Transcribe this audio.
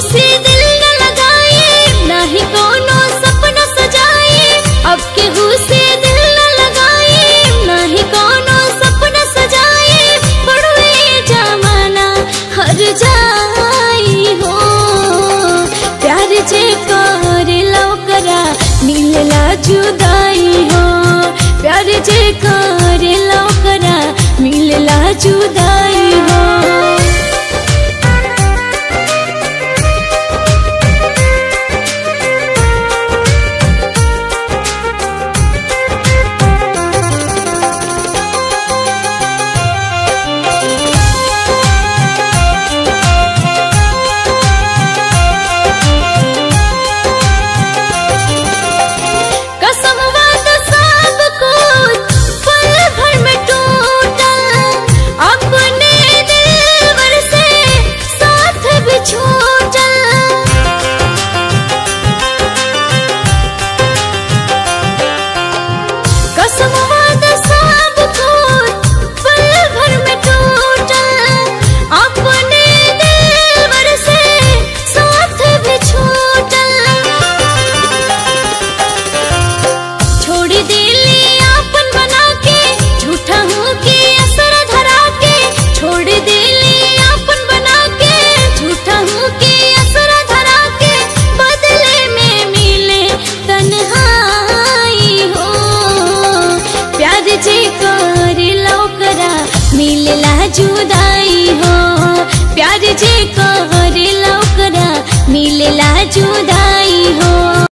से दिल न लगाए नाही कोनो सपना सजाए। अब केहू से दिल न लगाए नाही कोनो सपना सजाए। पड़वे जमाना, हर जाई हो। प्यार जे करे लौकरा, मिलला जुदाई हो। प्यार जे करे लौकरा, मिलला जुदाई हो। मिलला जुदाई हो।